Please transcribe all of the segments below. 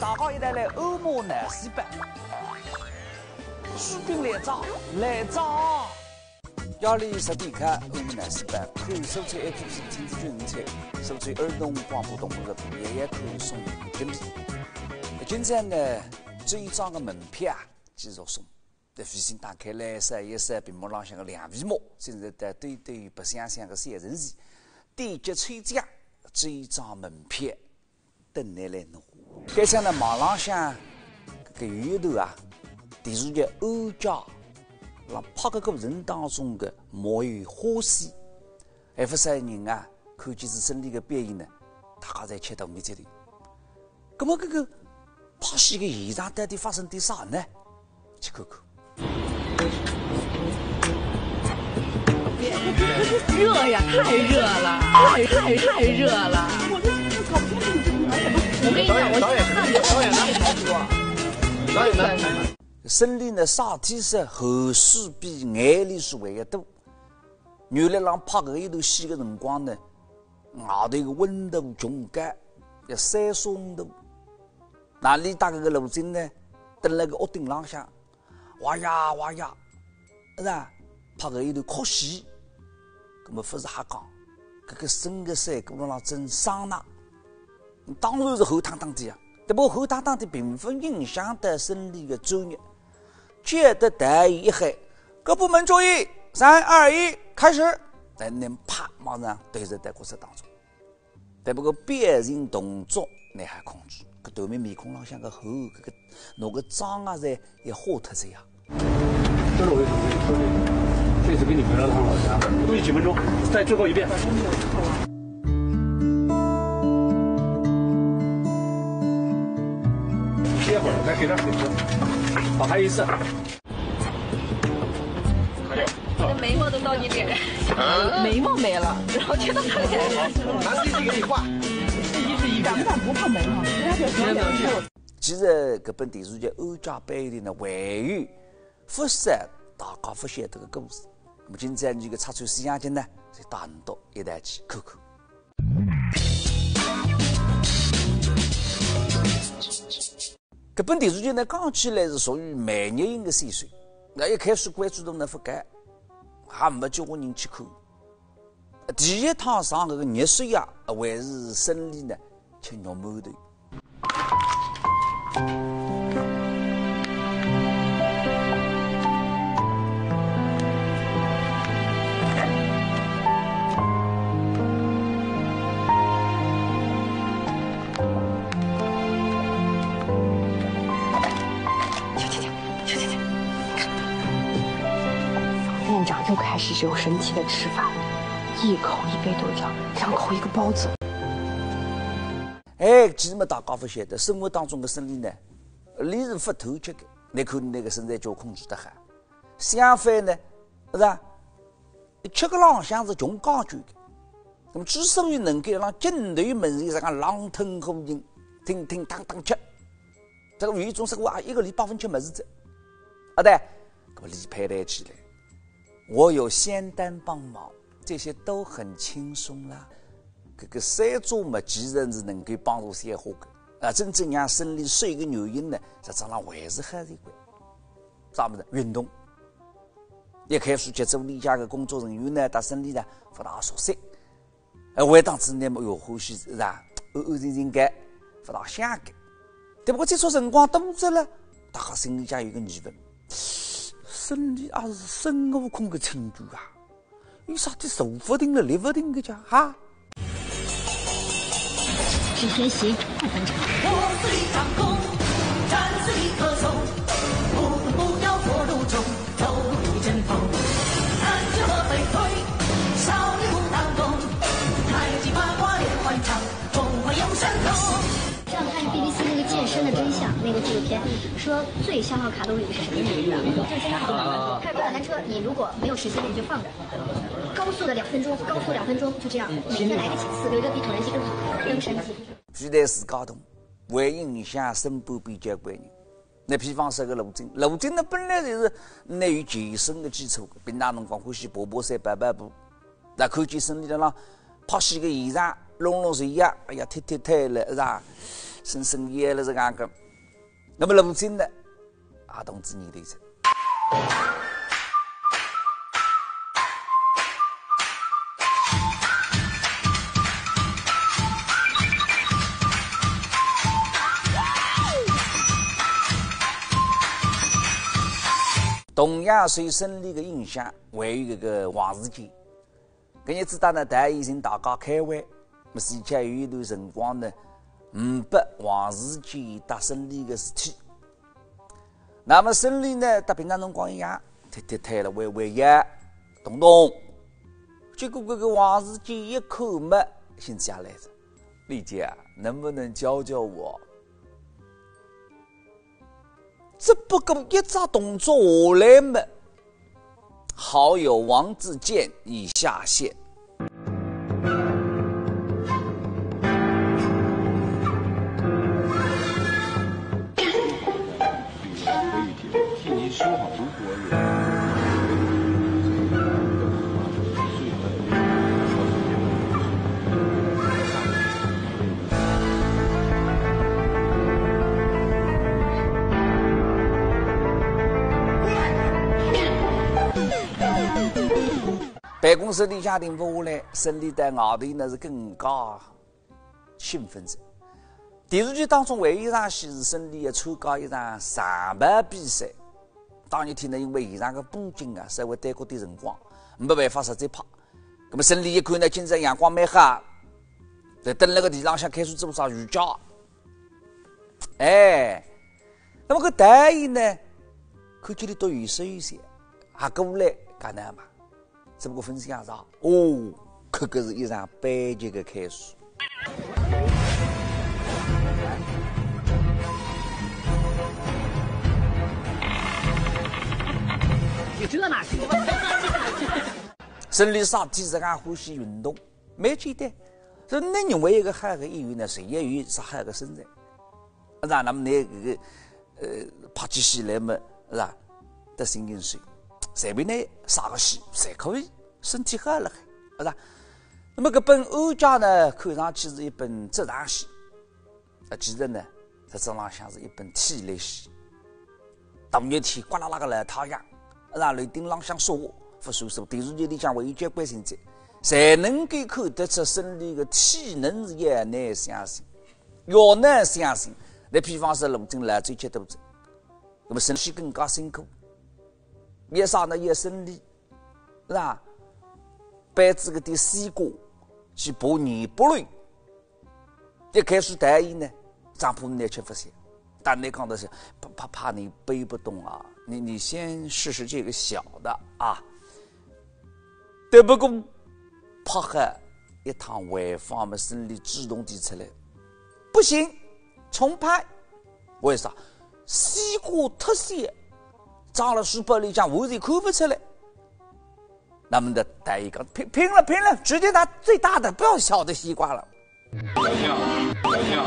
大家一带来欧姆南西北，士兵来早，来早。压力实体看欧姆南西版，可以收取 A P P 听子军车，收取儿童广播动物日，爷爷可以送金币。今天呢，这一张的门票啊继续送。在飞行打开蓝色、一色屏幕上向的两维码，现在在对对于白相相的三人席，点击抽奖这一张门票等你来拿。该上的马浪向这个源头啊，电视剧欧家那拍个过程当中的莫有花絮，还不少人啊，看见是胜利的表演呢，大家在吃大米这里。那么这个拍戏的现场到底发生点啥呢？去看看。热呀，太热了，太太太热了！我跟你讲，我看着导演呢，导演呢？生理呢，啥体是后续比眼里是还要多。原来让拍个一头戏的辰光呢，外头个温度、穹感要三十五度，那里打个个路径呢，蹲那个屋顶浪向，哇呀哇呀，是吧？拍个一头哭戏。那么不是还讲，这个深个山谷浪蒸桑拿，当然是后堂当的呀。不过后堂当的并不影响的胜利的作业。接得大意一喊，各部门注意，三二一，开始！在那啪，马上对着在过程当中。但不过表情动作你还控制，搿对面面孔浪像个猴，搿个那个妆啊在也花脱这样。这是我的这次给你回了趟老家，估计几分钟，再最后一遍。给点水喝。好，还有一次。眉毛都到你脸上，眉毛没了，然后贴到他脸上。拿 C T 给你挂。敢不敢不画眉毛？没有没有。其实，搿本电视剧欧家版的呢，还有复杂大家不晓得个故事。我们今天这个插出摄像机呢，就单独一台去看看。搿本电视剧呢，刚起来是属于慢热型的戏水，那一开始关注度呢不高，还没叫我人去看。第一趟上搿个热水呀，还是生理呢吃肉馒头。开始有神奇的吃法，一口一杯豆浆，两口一个包子。哎，其实嘛，大家不晓得，生活当中的生理呢，你是不偷吃的，你可能那个身材就控制得很。相反呢，是吧？吃个浪像是穷讲究的。那么之所以能够让镜头门前上狼吞虎咽，叮叮当当吃，这个有一种生活啊，一个礼拜分吃么子子，啊对，那么离排在起来。我有仙丹帮忙，这些都很轻松啦。这个三座嘛，其实是能够帮助消化的。啊，真正让生理睡的原因呢，实际上还是很奇怪。啥么子？运动。一开始接触李家的工作人员呢，他生理呢不大熟悉。呃，为当时呢，没有欢喜是吧？偶偶然然间不大想干。但不过接触辰光多了，大家心里家有个疑问。真理也是孙悟空的程度啊！有啥子坐不定了、立不定的家哈？只学习不分场。我自片说最消耗卡路里的是什么运动？最消耗的开共享单车，你如果没有时间，你就放着。高速的两分钟，高速两分钟，就这样，每天来个几次，有一个比椭圆机更好，更神奇。现在是交通，会影响生活比较关键。那比方说个路径，路径呢本来就是那有健身的基础，平常辰光欢喜跑跑山、跑跑步，那看见身体的啦，拍戏个现场，弄弄水呀，哎呀，踢踢腿了，是吧？伸伸腰了这样个。那么如今呢，啊，同志你的着。同样受胜利的影响，位于这个王世坚。搿日子当呢，大医请大家开会，么事前有一段辰光呢，唔拨王世坚搭胜利的事体。那么胜利呢，搭平常辰光一样，推推推了，喂喂呀，动动。结果这个王世坚一口没先下来着，丽姐啊，能不能教教我？只不过一只动作下来嘛，好友王自健已下线。办公室里下停不下来，胜利在外头那是更加兴奋着。电视剧当中唯一一场戏是胜利要参加一场长跑比赛。当天呢，因为现场的布景啊，稍微耽搁点辰光，没办法实在拍。那么胜利一看呢，今朝阳光蛮好，在等那个地浪向开始做啥瑜伽。哎，那么个导演呢，看起来都有色有色，还过来干那嘛？只不过分享一下，哦，可个是一场悲剧的开始。你这哪行？生理上体是俺欢喜运动，蛮简单。所以你认为一个好的演员呢，谁也有是好的身材，是吧？那么你这个呃拍起戏来嘛，是吧？得心应手。随便呢，啥个戏侪可以，身体好了还，是？那么，搿本《欧家》呢，看上去是一本职场戏，啊，其实呢，实质上像是一本体力戏。大热天，刮啦啦个来太阳，是吧？楼顶浪向说话，不说说电视剧里向还有交关情节，才能够看得出胜利的体能是越难相信，要难相信。那比方说，龙井来追吃肚子，那么身体更加辛苦。越上呢？越胜利，是吧？掰子个的西瓜去剥泥巴嘞。一开始答应呢，张婆难吃不行，但你讲的是怕怕怕你背不动啊，你你先试试这个小的啊。但不过怕黑一趟回放嘛，胜利主动提出来，不行，重拍。为啥？西瓜特鲜。装了书包里，讲我也看不出来。那么的大一个拼拼了拼了，直接拿最大的，不要小的西瓜了。高兴，高兴。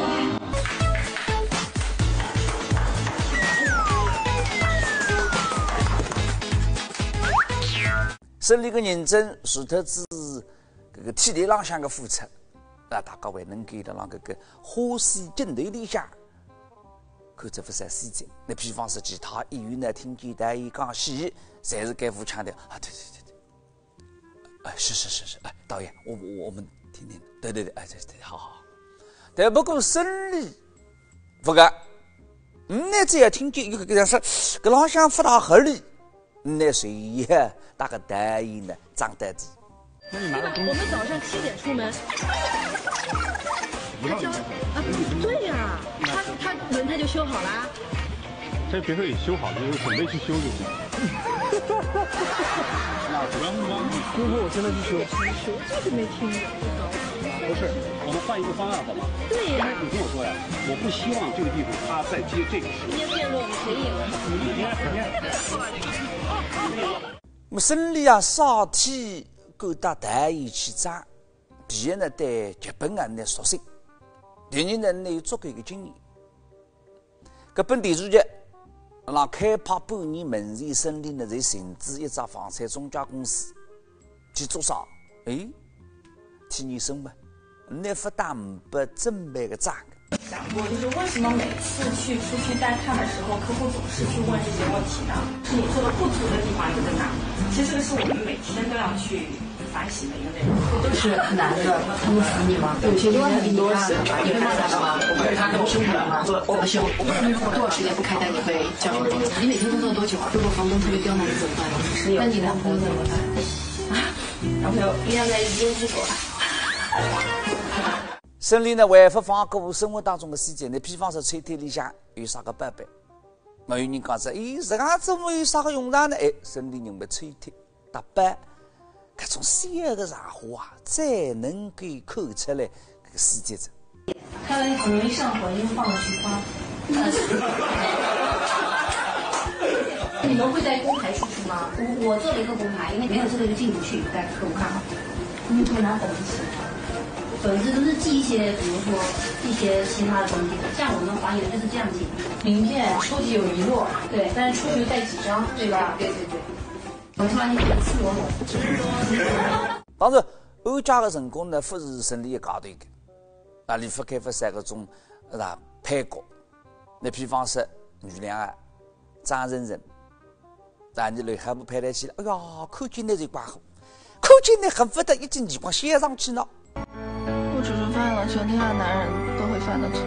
胜利的认真，除特子这个体力浪向的付出，那，大家还能给的让这个欢喜镜头里向。看这副啥细节？那比方说，其他演员呢，听见导演讲戏，侪是该副腔的啊！对对对对，哎，是是是是，哎，导演，我我我们听听，对对对，哎对对，好好好。但不过胜利不干，那只要听见有个这样说，搿老乡不大合理，那谁呀？那个导演呢？张大弟。我们早上七点出门。就修好了。这别说也修好了，就是准备去修就行。姑姑，我真的去修。修，就是没听。不是，我们换一个方案好吗？对呀。你听我说呀，我不希望这个地方他再接这个。今天辩论我们谁赢了？我们胜利啊，上天够大导演去争，第一呢对剧本啊呢熟悉。第二呢，你有足够的经验。搿本电视剧让开拍半年，门前胜利呢，在寻资一家房产中介公司去做啥？哎，替你生嘛，那副大五百正版的账想过，就是为什么每次去出去带看的时候，客户总是去问这些问题呢？是你做的不足的地方就在哪？其实这个是我们每天都要去反省的一个内容。就是男的，他们服你吗？有些女人很多是，你会骂他吗？我会，我凶吗？我不凶。我多少时间不开单，你会叫什么名字？你每天工作多久啊？如果房东特别刁难你怎么办？那你男朋友怎么办？男朋友依然在优之国。孙俪呢，会发放各户生活当中的细节。你比方说，抽屉里向有啥个宝贝？没有人讲说，咦，这个怎么有啥个用场呢？哎，孙俪认为抽屉搭板，搿种小的茶话啊，才能够扣出来搿个细节子。看来很容易上火，因为放了菊花。你们会带公牌出去吗？我我做了一个公牌，因为没有这个就进不去，带客户看好。你会拿本子写吗？本子都是记一些，比如说一些其他的东西，像我们华研就是这样记。名片书籍有一摞，对，但是出去带几张，对吧？对对对。当然，欧家的成功呢，不是顺利一搞头的。啊，李福开发三个种是吧？配角，那比方说余亮啊、张仁仁，那你来还不拍来起来？哎呀，看见那就怪好，看见那恨不得一记耳光先上去呢。我只是犯了全天下男人都会犯的错，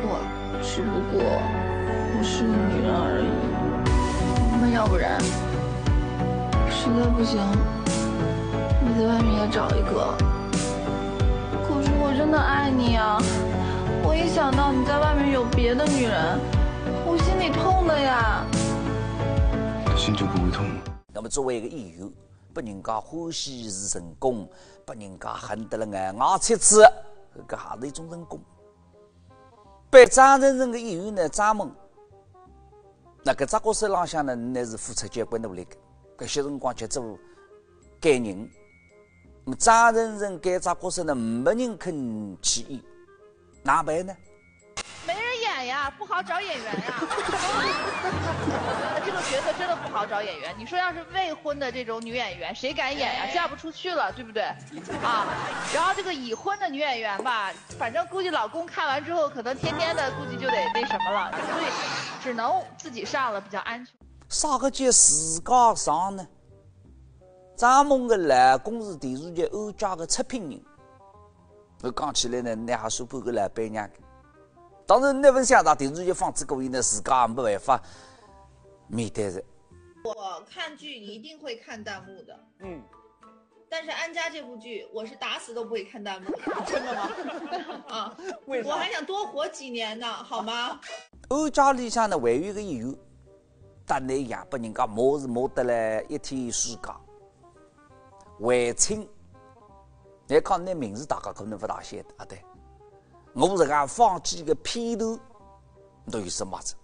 只不过我是个女人而已。那要不然，实在不行，你在外面也找一个。可是我真的爱你啊！我一想到你在外面有别的女人，我心里痛的呀。心就不会痛吗？那么，作为一个演员，被人家欢喜是成功，被人家恨得了眼牙切齿，搿还是一种成功。被张仁仁的演员呢，张萌，那搿只角色浪向呢，那是付出交关努力的。搿些辰光剧组改人，那么张仁仁改只角色呢，没人肯去演，哪办呢？没人演呀，不好找演员呀。这个角色真的不好找演员。你说要是未婚的这种女演员，谁敢演呀？嫁不出去了，对不对？啊，然后这个已婚的女演员吧，反正估计老公看完之后，可能天天的估计就得那什么了，所以只能自己上了比较安全。啥个叫自家上呢？咱们的老公是电视剧《欧家》的出品人。我讲起来呢，那还说半个老板娘。当然，那份想到电视剧放这个位呢，自家也没办法面对的。我看剧一定会看弹幕的，嗯。但是安家这部剧，我是打死都不会看弹幕，真的吗？啊，我还想多活几年呢，好吗？欧家里向呢，还有一个演员，搭那样把人家磨是磨得来一天世界。卫青，你看那名字，大家可能不大晓得啊？对。我这个放几个片头都有什么子？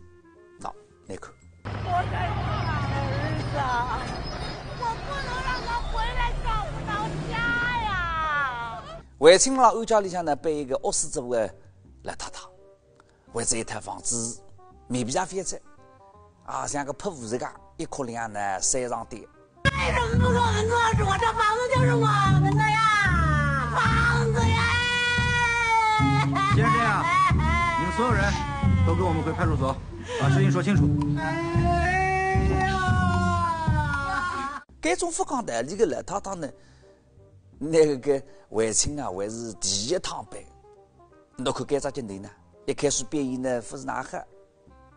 那你看。我在儿子，我不能让他回来找不到家呀。卫青啦，欧家里向呢，被一个恶死族的老太太，为这一套房子面皮下翻出，啊，像个破屋子噶，一哭两呢三上吊。为什么不给我们做主？这房子就是我们的呀，房子呀！既然这样，你们所有人都跟我们回派出所，把事情说清楚。该 种福冈代理的老太太呢，那个外亲啊，还是第一趟办。侬看该只镜头呢，一开始表演呢，不是哪哈，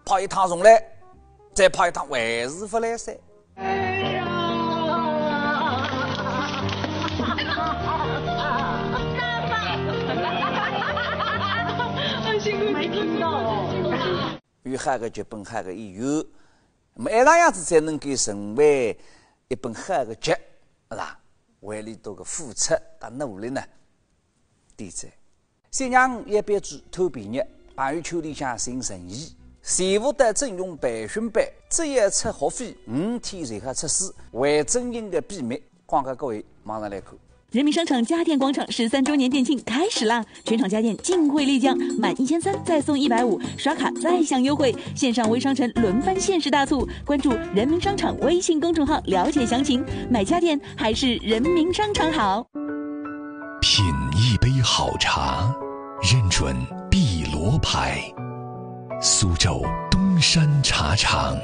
跑一趟重来，再跑一趟还是不来塞。有好的剧本，好的演员，那么按哪样子才能够成为一本好的剧，是吧？为里头个付出和努力呢？第三，三娘一边住偷便宜，朋友圈里向寻神医，全部的征用培训班，只要出学费，五天随后测试，为真应的秘密，广告各位马上来看。人民商场家电广场十三周年店庆开始啦！全场家电尽惠丽江，满一千三再送一百五，刷卡再享优惠。线上微商城轮番限时大促，关注人民商场微信公众号了解详情。买家电还是人民商场好。品一杯好茶，认准碧螺牌，苏州东山茶厂。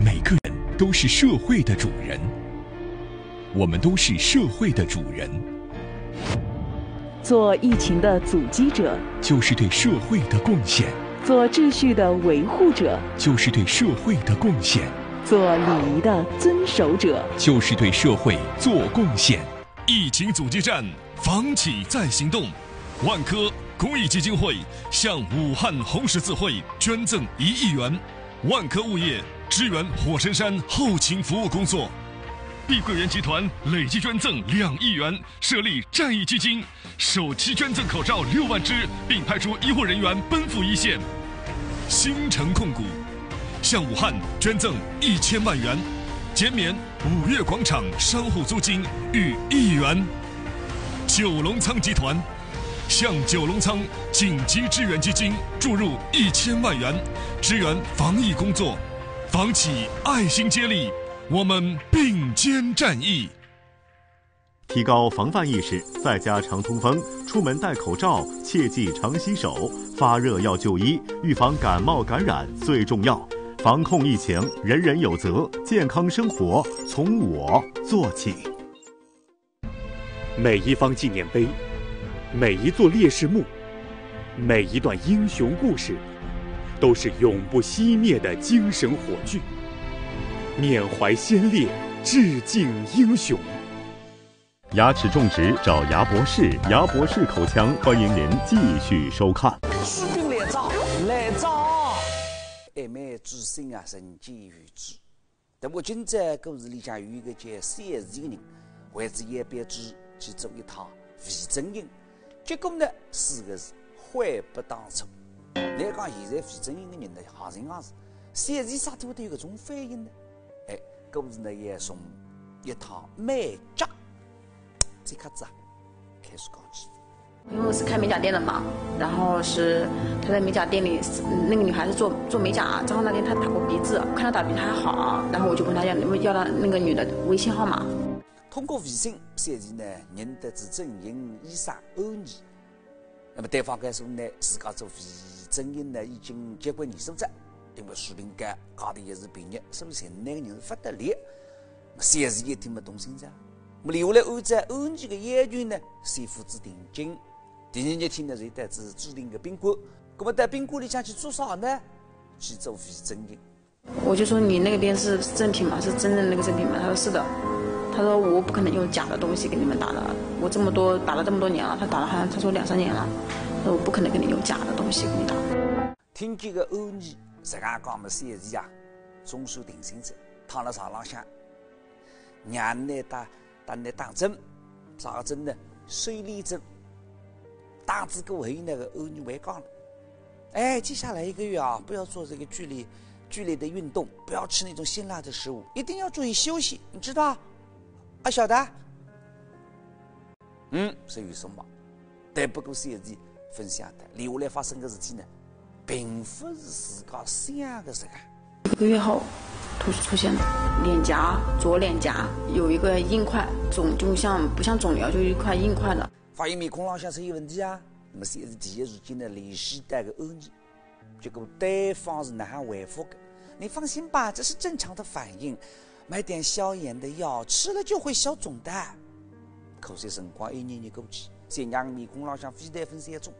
每个人都是社会的主人，我们都是社会的主人。做疫情的阻击者，就是对社会的贡献；做秩序的维护者，就是对社会的贡献；做礼仪的遵守者，就是对社会做贡献。疫情阻击战，房企在行动。万科公益基金会向武汉红十字会捐赠一亿元，万科物业支援火神山后勤服务工作。碧桂园集团累计捐赠两亿元，设立战役基金，首期捐赠口罩六万只，并派出医护人员奔赴一线。新城控股向武汉捐赠一千万元，减免五月广场商户租金逾亿元。九龙仓集团向九龙仓紧急支援基金注入一千万元，支援防疫工作，房企爱心接力。我们并肩战役，提高防范意识，在家常通风，出门戴口罩，切记常洗手，发热要就医，预防感冒感染最重要。防控疫情，人人有责，健康生活从我做起。每一方纪念碑，每一座烈士墓，每一段英雄故事，都是永不熄灭的精神火炬。缅怀先烈，致敬英雄。牙齿种植找牙博士，牙博士口腔欢迎您继续收看。士兵来找，来找，爱美之心啊，人皆有之。但我今在故事里向有一个叫三字的人，为之一边之去做一趟魏征英，结果呢四个字悔不当初。来讲现在魏征英的人呢，好像样是，三字啥都会有搿种反应呢？哎，故事呢也从一趟美甲这卡子啊开始搞起。因为我是开美甲店的嘛，然后是他在美甲店里，那个女孩子做做美甲，正好那天她打过鼻子，看她打鼻子还好，然后我就问她要要了那个女的微信号码。通过微信，三人呢认得是正英医生欧尼，那么对方该说呢，自家做魏正英呢已经结过二手证。因为水平高，高的也是毕业，是不是？那个人是发得力，三字也听不懂心噻。我们留下来按照欧尼的要求呢，先付之定金。第二天呢，就带至指定的宾馆。那么在宾馆里想去做啥呢？去做伪证的。我就说你那个店是正品吗？是真的那个正品吗？他说是的。他说我不可能用假的东西给你们打的。我这么多打了这么多年了，他打了好像他说两三年了。他说我不可能给你用假的东西给你打。听这个欧尼。十家讲么？三字啊，中枢定心者躺在床浪向，让你打打你打针，啥个针呢？水利针。打子过后，那个欧尼会讲了，哎，接下来一个月啊，不要做这个剧烈剧烈的运动，不要吃那种辛辣的食物，一定要注意休息，你知道？啊，晓得？嗯，是有什么？但不过三字分享的，留下来发生的事情呢？并不是自家想的这个。一个月后，突出现了脸颊左脸颊有一个硬块肿，就像不像肿瘤，就一块硬块的。发现面孔上像是有问题啊！那么先是第一时间呢联系带个欧尼，结果对方是哪样回复的？你放心吧，这是正常的反应，买点消炎的药，吃了就会消肿的。可是辰光一年年过去，三娘面孔上像非但分三种。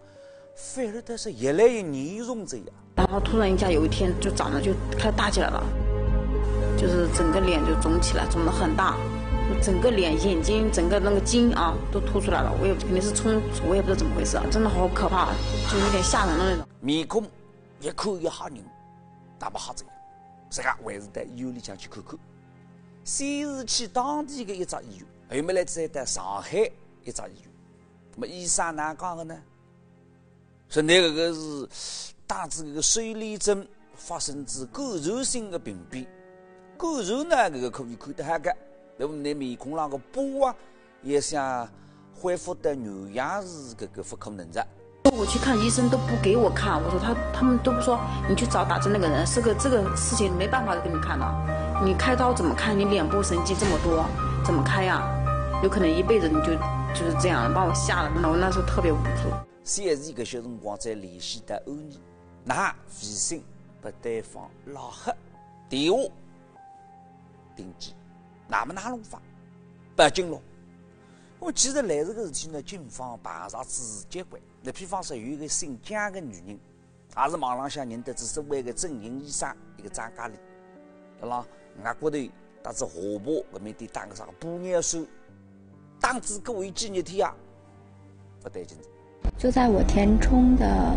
反而它是越来越严重这样，然后突然一下有一天就长得就开始大起来了，就是整个脸就肿起来，肿得很大，整个脸、眼睛、整个那个筋啊都凸出来了。我也肯定是冲，我也不知道怎么回事啊，真的好可怕，就有点吓人的那种。面孔一看一吓人，打不好这样，自家还是带医院里向去看看。先是去当地的一家医院，后面来再带上海一家医院。那么医生哪讲的呢？说那个个是打这个水利针发生自感染性的病变，感染呢这个可以看得很个，那么你面孔上个疤啊，也像恢复的原样是这个不可能的。我去看医生都不给我看，我说他他们都不说你去找打针那个人，是个这个事情没办法给你看的，你开刀怎么看？你脸部神经这么多，怎么开呀？有可能一辈子你就就是这样，把我吓了，我那时候特别无助。三是个小辰光在联系的欧尼，拿微信把对方拉黑，电话定机，哪么哪弄法？报警了。我其实来这个事体呢，警方排查直接关。那比方说有一个姓蒋的女人，也是网浪向认得，只是为个整形医生一个张家里，对啦，额骨头打只下巴搿面的打个啥玻尿酸，当子过为几日天啊，不带劲。就在我填充的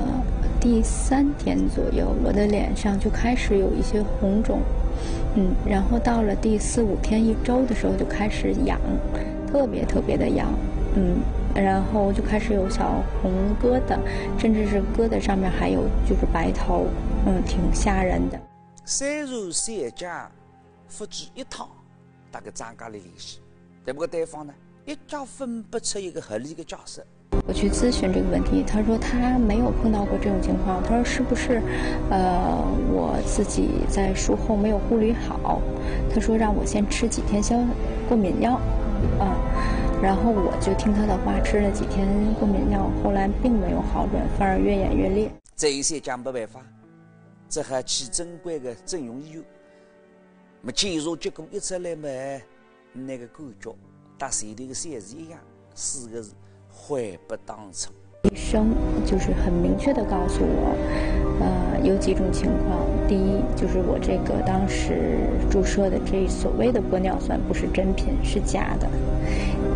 第三天左右，我的脸上就开始有一些红肿，嗯，然后到了第四五天一周的时候就开始痒，特别特别的痒，嗯。然后就开始有小红疙瘩，甚至是疙瘩上面还有就是白头，嗯，挺吓人的。三如三家夫妻一趟，大概张家的联系，但不过对方呢，一家分不出一个合理的角色。我去咨询这个问题，他说他没有碰到过这种情况。他说是不是，呃，我自己在术后没有护理好？他说让我先吃几天消过敏药，啊。然后我就听他的话，吃了几天过敏药，后来并没有好转，反而越演越烈。这一些讲没办法，这还去正规的整容医院，没检查结果一出来嘛，那个感觉，打前头的三字一样，四个字：悔不当初。医生就是很明确的告诉我，呃，有几种情况。第一，就是我这个当时注射的这所谓的玻尿酸不是真品，是假的。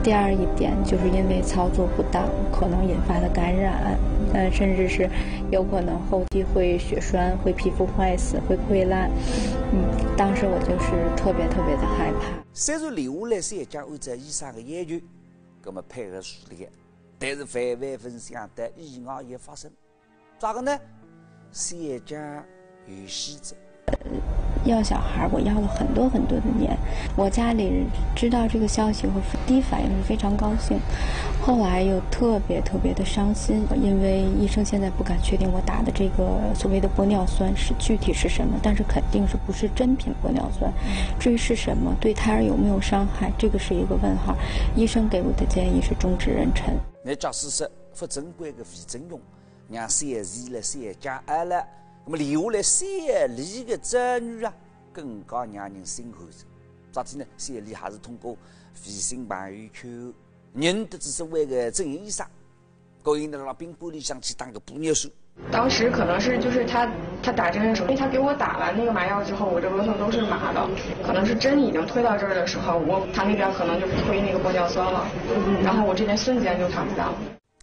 第二一点，就是因为操作不当，可能引发的感染，呃，甚至是有可能后期会血栓、会皮肤坏死、会溃烂。嗯，当时我就是特别特别的害怕。虽然留下来是将按照医生的要求，那么配合处理。但是万万分想的意外也发生，咋个呢？三家有喜者。要小孩，我要了很多很多的年。我家里人知道这个消息后，第一反应是非常高兴，后来又特别特别的伤心，因为医生现在不敢确定我打的这个所谓的玻尿酸是具体是什么，但是肯定是不是真品玻尿酸。至于是什么，对胎儿有没有伤害，这个是一个问号。医生给我的建议是终止妊娠。那假使说不正规的非整容，让三姨了、三加二了。那么留下来三例的子女啊，更加让人心寒。咋子呢？三例还是通过微信朋友圈认得，只是为个整形医生，勾引到了宾馆里想去当个玻尿酸。当时可能是就是他他打针的时候，因为他给我打完那个麻药之后，我这额头都是麻的，可能是针已经推到这儿的时候，我他那边可能就推那个玻尿酸了，然后我这边瞬间就躺不见了。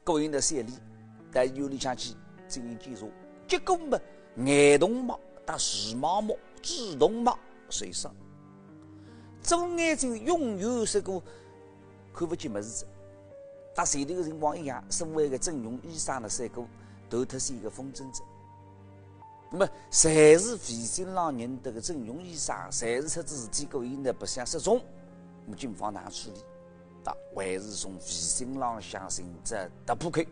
勾引到三例，在医院里想去进行检查，结果嘛。眼动脉打视网膜、主动脉损伤，左眼睛永远是个看不见么子。打前头的情况一样，身为一个整容医生的三个头特是一个风筝者。那么，谁是微信上认得个整容医生？谁是出自己故意的不想失踪？那么警方哪处理？啊，还是从微信上向寻找突破口。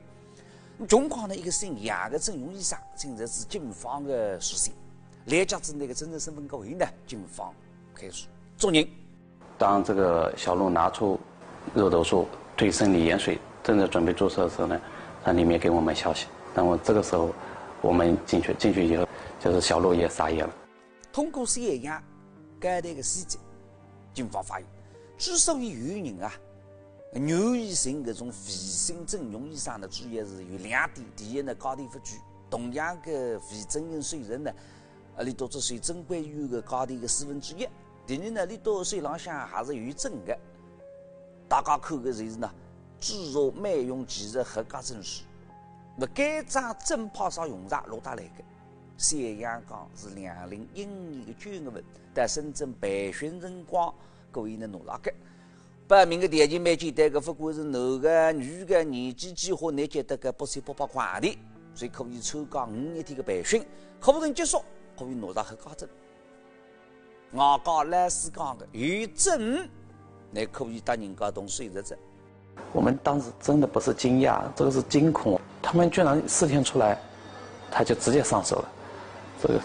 状况呢，一个姓杨的整容医生，现在是警方的属性。连家子那个真正身份过后呢，警方开始捉人。当这个小陆拿出肉毒素对生理盐水，正在准备注射的时候呢，他里面给我们消息。那么这个时候，我们进去进去以后，就是小陆也撒野了。通过三样简单的细节，警方发现，之所以有人啊。愿意寻搿种微信整容医生呢，主要是有两点：第一呢，价钿不贵；同样个微整形水人呢，啊，你多只税正规医院的价钿的四分之一；第二呢，你多税浪向还是有证的。大家看个就是呢，注册美容技术合格证书。那该张证牌上用场罗大来个，三阳港是两零一五年的九月份，在深圳培训辰光，故意的拿那个。报名的条件蛮简单，个不管是男的、女的，年纪几何，你接得个不三不八块的，所以可以参加五一天的培训，课程结束可以拿到合格证。我讲老师讲的，有证，你可以到人家动手术证。我们当时真的不是惊讶，这个是惊恐。他们居然四天出来，他就直接上手了，这个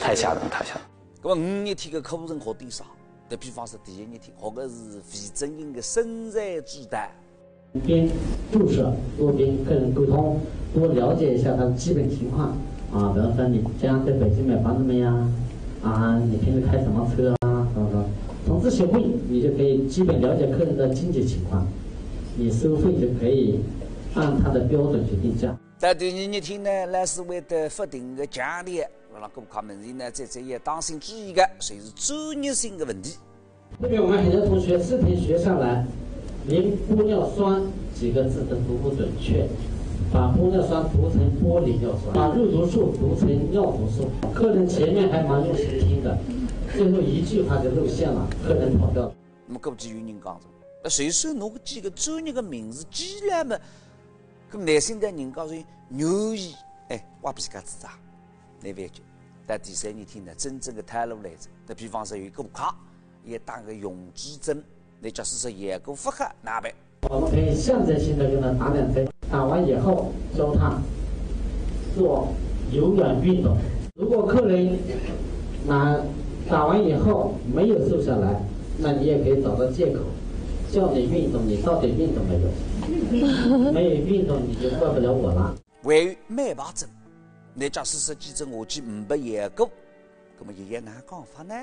太吓人，太吓人。那么五日天的课程好点啥？就比方说第一日天学的是魏正英的生财之道。边注射多跟客人沟通，多了解一下他的基本情况啊。比方说你这样在北京买房子没呀？啊，你平时开什么车？从这些问，你就可以基本了解客人的经济情况，你收费就可以按他的标准去定价。在第二日天呢，那是为的法定的奖励，让顾客们呢在这也当心注意的，谁是专业性的问题。这边我们很多同学视频学下来。连玻尿酸几个字都读不准确，把玻尿酸读成玻璃尿酸，把肉毒素读成尿毒素。客人前面还蛮用心听的，最后一句话就露馅了，客人跑掉。那么估计有人讲着，那随手弄个几个专业的名字既然嘛？跟耐心的人告诉牛医，哎，我不是个子啊，那别句。但第三日听呢，真正的套路来着。那比方说有一个顾客也打个用指针。那假使说也够符合，哪办？我们可以象征性的给他打两针，打完以后教他做有氧运动。如果客人拿打完以后没有瘦下来，那你也可以找到借口，叫你运动，你到底运动没有？没有运动你就怪不了我了。关于美白针，那假使说几针我去五百严格，那么爷爷哪讲法呢？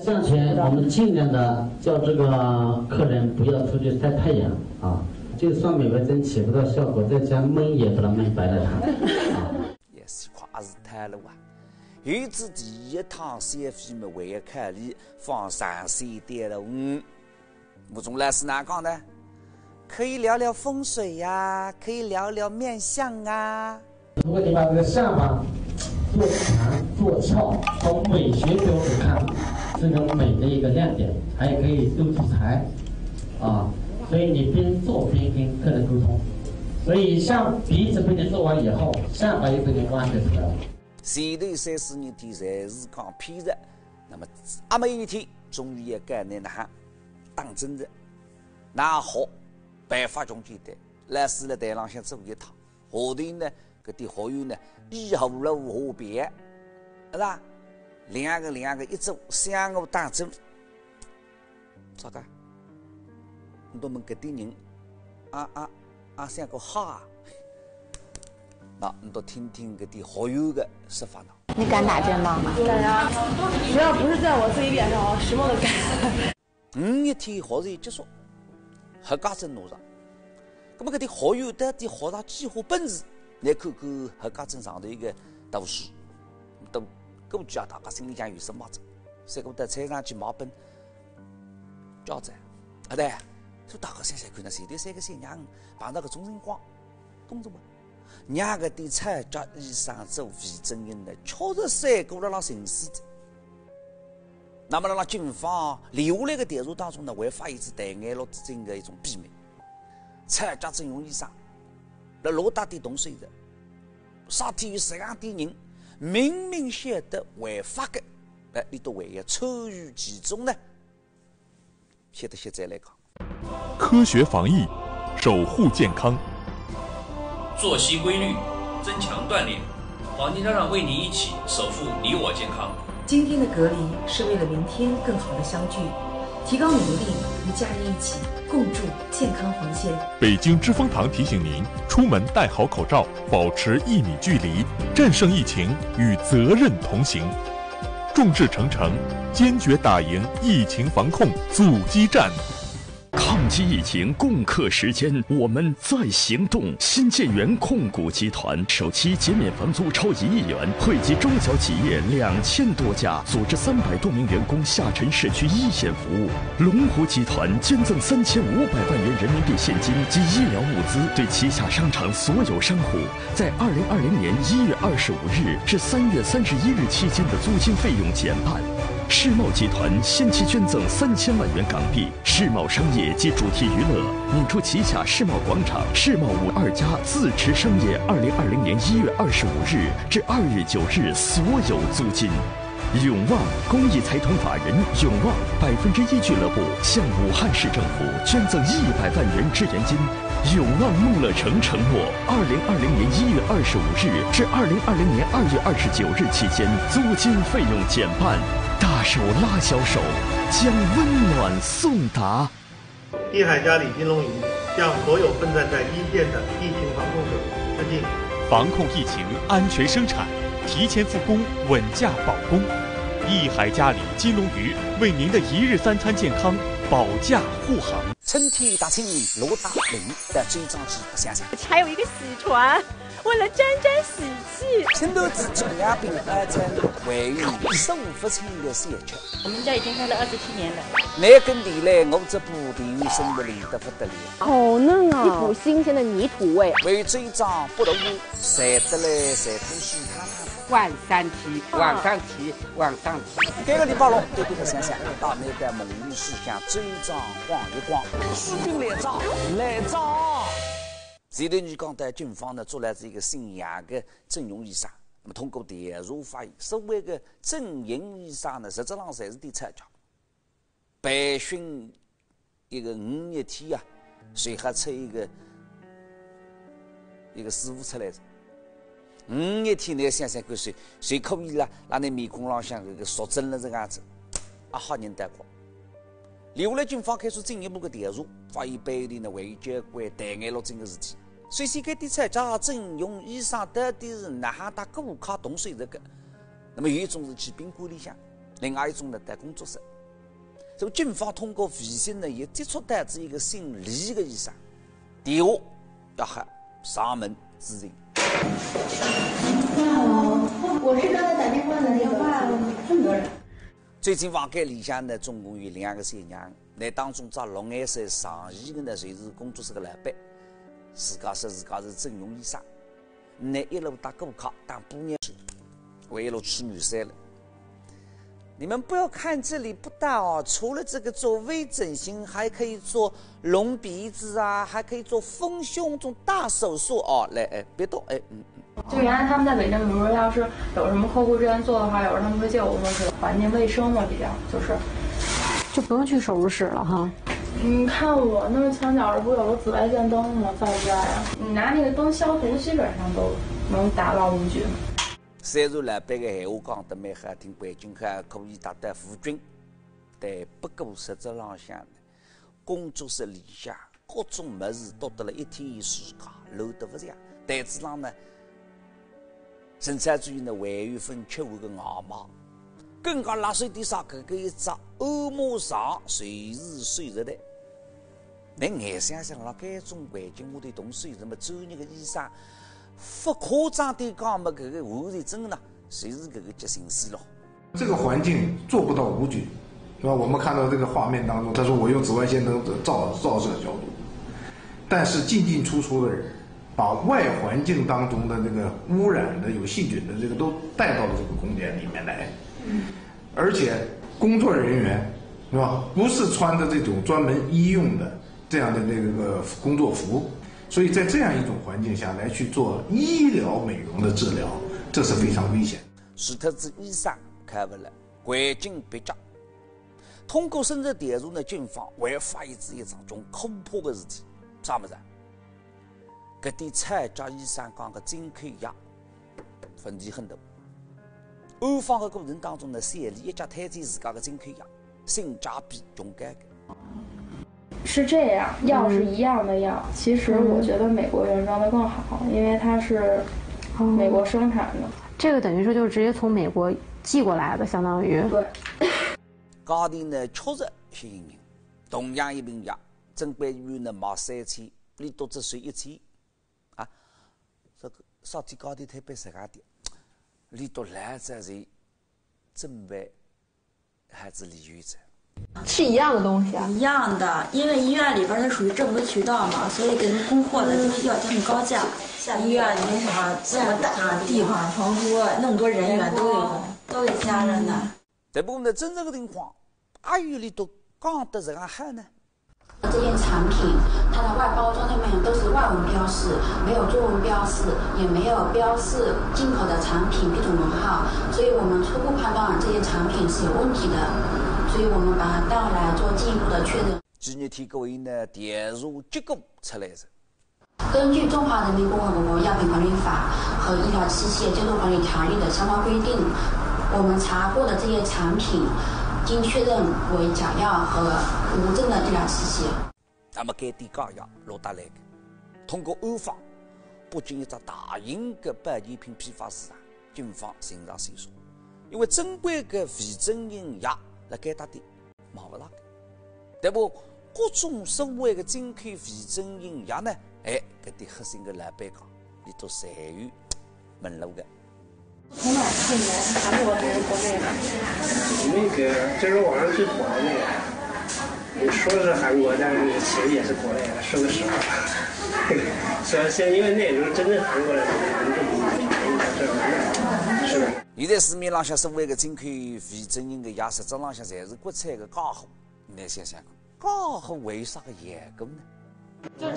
向前，我们尽量的叫这个客人不要出去晒太阳啊。就算美白针起不到效果，在家闷也不能闷白了他。也是夸是太了啊！有次第一趟消费嘛，为看你放上三点了五，我从来是哪讲呢？可以聊聊风水呀，可以聊聊面相啊。如果你把这个下巴做长做翘，从美学角度看。这种美的一个亮点，还可以收图财，啊，所以你边做边跟客人沟通，所以像鼻子被你做完以后，下巴又被你弯就出来了。前头三四年天才是讲偏热，那么阿没一天终于也改那那当真的，那好办法中简单，来是了台浪向走一趟，下头呢，搿点好友呢，以后了无何变，是吧？两个两个一组，相互打针，咋个？你都问搿点人，啊啊啊，想个好啊？那你都听听搿点好友的说法呢？你敢打针吗？敢呀！只要不是在我自己脸上，什么都敢。五一天好日结束，合家针拿上。那么搿点好友到底好大几何本事？来看看合家针上头一个图书，都。估计啊，大家心里讲有什么子？谁过到菜场去买本教材？啊对，说大家想想看，那谁对三个新娘碰到个钟辰光，懂着不？两个的菜叫衣裳做魏正英的，确实三个了那城市的。那么，那警方留下来的调查当中呢，会发现是台湾落之间的一种秘密。蔡家整容衣裳，那罗大的动手的，杀体有十样的人。明明晓得违法的，哎，你都会要参与其中呢？晓得现在来讲，科学防疫，守护健康，作息规律，增强锻炼，黄金家长为你一起守护你我健康。今天的隔离是为了明天更好的相聚，提高免疫力，与家人一起共筑健康防线。北京知蜂堂提醒您：出门戴好口罩，保持一米距离，战胜疫情与责任同行。众志成城，坚决打赢疫情防控阻击战。抗击疫情，共克时艰，我们在行动。新建源控股集团首期减免房租超一亿元，惠及中小企业两千多家，组织三百多名员工下沉市区一线服务。龙湖集团捐赠三千五百万元人民币现金及医疗物资，对旗下商场所有商户在二零二零年一月二十五日至三月三十一日期间的租金费用减半。世茂集团先期捐赠三千万元港币，世茂商业及主题娱乐免除旗下世茂广场、世茂五二家自持商业二零二零年一月二十五日至二月九日所有租金。永旺公益财团法人永旺百分之一俱乐部向武汉市政府捐赠一百万元支援金。永旺梦乐城承诺，二零二零年一月二十五日至二零二零年二月二十九日期间，租金费用减半，大手拉小手，将温暖送达。益海嘉里金龙鱼向所有奋战在一线的疫情防控者致敬。防控疫情，安全生产，提前复工，稳价保供。益海嘉里金龙鱼为您的一日三餐健康保驾护航。春天大清罗大林的这张纸，想想还有一个喜船，为了沾沾喜气。青豆子中央饼二餐位于十五福村的山区。我们家已经开了二十七年了。那根地来，我这步地域生活里得不得了？好嫩啊！一股新鲜的泥土味。为这一张不容易晒得嘞晒出喜汤汤。往上提，往上提，往上提。这个礼拜六，对对的想想，到那个梦里是想这一张逛一逛。士兵来找，来找。前头你讲的军方呢，做了这个新样的整容医生，那么通过调查发现，所谓的征用衣裳呢，实质上侪是点参加。培训一个五一天啊，随后出一个一个师傅出来。五一天，你想想看，谁谁可以啦？让你面孔上像这个塑真了这样子，啊，好认得过。后来警方开始进一步的调查，发现背里呢外交关戴眼了这个事体。首先，该点参加征用医生到底是哪哈打顾客动手这个？那么有一种是去宾馆里向，另外一种呢在工作室。这个警方通过微信呢也接触到这一个姓李的医生，电话要喊上门指认。你好，我是刚才打电话的那个这么多人。最近房间里向呢，总共有两个新娘，那当中着绿颜色上衣的呢，就是工作室的老板，自家说自家是整容医生，那一路打顾客当半年去，我一路吃女生了。你们不要看这里不大哦，除了这个做微整形，还可以做隆鼻子啊，还可以做丰胸这种大手术哦。来，哎，别动，哎，嗯。就原来他们在北京，比如说要是有什么客户之前做的话，有时候他们会借我说是环境卫生嘛，比较就是，就不用去手术室了哈。你看我那个墙角不有个紫外线灯吗？在不在呀？你拿那个灯消毒，基本上都能达到无菌。虽然老板的闲话讲得蛮好听，环境还可以达到无菌，但不过实质上向工作室里向各种么事都得了一天一时间，漏得不像。台子上呢，生产主义呢，还有分吃完的外码，更加垃圾地上搿个一只欧姆床随时睡着的。你眼想想，辣搿种环境下头动手术，么专业的医生。不夸张的讲嘛，这个无人真呢，随时这个急性死了？这个环境做不到无菌，是吧？我们看到这个画面当中，他说我用紫外线灯照照射消毒，但是进进出出的人，把外环境当中的这个污染的有细菌的这个都带到了这个空间里面来，而且工作人员是吧？不是穿着这种专门医用的这样的那个工作服。所以在这样一种环境下来去做医疗美容的治疗，这是非常危险。除特子医生看不了，环境别佳。通过深入调查呢，警方还发现一桩种可怕的事体，啥么子？搿点菜加医生讲的进口药问题很大。安放的过程当中呢，三里一家推荐自家的进口药性价比中间的。是这样，药是一样的药。其实我觉得美国原装的更好，因为它是美国生产的。这个等于说就是直接从美国寄过来的，相当于。对。家庭呢确实吸引人，同样一瓶药，正规医院呢卖三千，你都只收一千，啊，这个稍提高点特别适合点，你都来这是正备还是利润者？是一样的东西啊，一样的，因为医院里边它属于正规渠道嘛，所以给人供货的就是要定高价。医院你想这么大地方，床多那么多人员都有，都得加人呢。但不过呢，真正的情况，阿院里都讲得这样好呢？这件产产品，它的外包装上面都是外文标识，没有中文标识，也没有标示进口的产品批准文号，所以我们初步判断这些产品是有问题的，所以我们把它带回来做进一步的确认。今日天各位呢，电入结果出来的。根据《中华人民共和国药品管理法》和《医疗器械监督管理条例》的相关规定，我们查获的这些产品，经确认为假药和无证的医疗器械。那么该点假药落达来的，通过安放，不仅一只大型的保健品批发市场，警方寻上线索，因为正规的非正营药在该大店买不到的，但不。各种所谓的进口非正营药呢，哎，搿点核心的老板讲，伊都善于门路的。从哪进的？韩国还是国内的？那个就是网上最火的那个，你说是韩国，但是其实也是国内的，说个实话。虽然现在因为那时候真正韩国人可能就便宜这儿是？现在市面浪向所谓的进口非正营的药，实质浪向侪是国产的假货，你来想想看。刚好为啥个严格呢？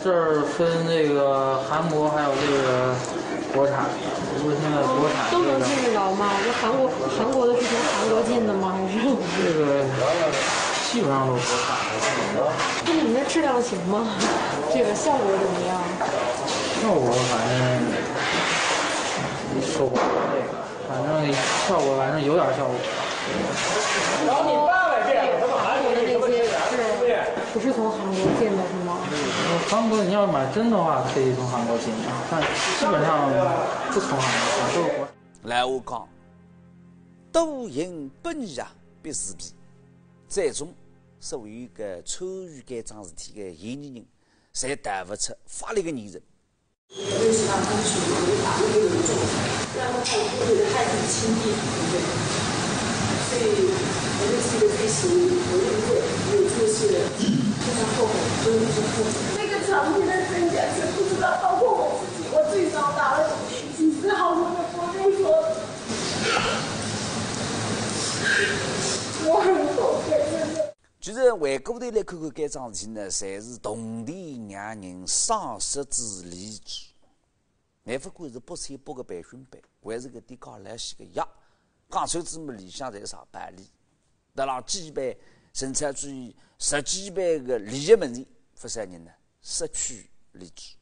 这儿分那个韩国还有这个国产，不过现在国产都能进得着吗？这韩国韩国的是从韩国进的吗？还是 这个基本上都是国产的。那你们的质量行吗？这个效果怎么样？效果反正说不好这个，反正效果反正有点效果。然后你爸爸这样，他们韩国的那些是不是从韩国进的，是吗？韩国你要买真的话，可以从韩国进啊，但基本上不从韩国，都是国。来，我讲，多赢本意啊，必自毙。最终，所有个参与该桩事体的嫌疑人，侪答不出法律的责任。认识到他是违法律的严重，然后还有部队的害己亲弟，对不对？所以，我这是一个推行责任会，我真的是非常后悔，真的是后悔。包括我自己，我最少打了几十号的说就说，我很后悔，真的。其实回过头来看看，该桩事体呢，侪是动地让人丧失之理智。难不管是北川北个培训班，还是个点高来西个药，讲出子么理想侪上百里，得让基本生产主义实际般个利益问题，不少人呢失去理智。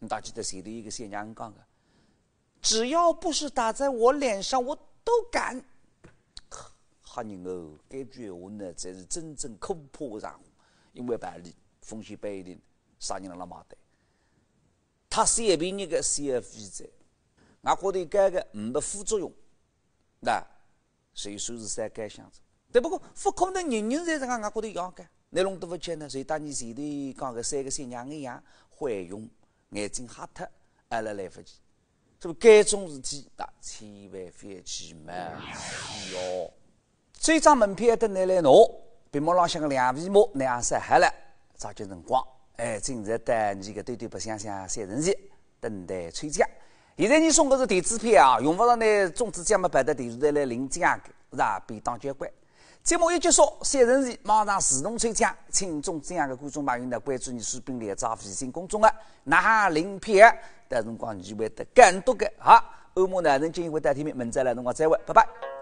你大记得前头一个先娘讲个，只要不是打在我脸上，我都敢。吓人哦！这句话呢，才是真正可怕的上因为办理风险不一定，啥人让他买单？他三便一个 CF 债，我觉得改个没副作用，那谁说是三改箱子？但不过不可能人人侪这样，我觉得要改。内容都不钱呢？所以当你前头讲个三个新娘一样，毁容眼睛瞎脱，阿拉来不及。所以该种事体，那千万不要去买哦。这张门票等你来拿，屏幕浪向个两维码那样设好了，抓紧辰光，哎，正在等你个短短白相相三人钱，等待抽奖。现在你送个是电子票啊，用不着拿中子奖么摆到电视台来领奖的，是吧？便当交关。节目一结束，三人钱马上自动抽奖，请中这样的观众朋友呢关注你视频连招微信公众号，拿下领票，到辰光你会得更多的好。欧盟呢，能进行回答题目，明早来辰光再会，拜拜。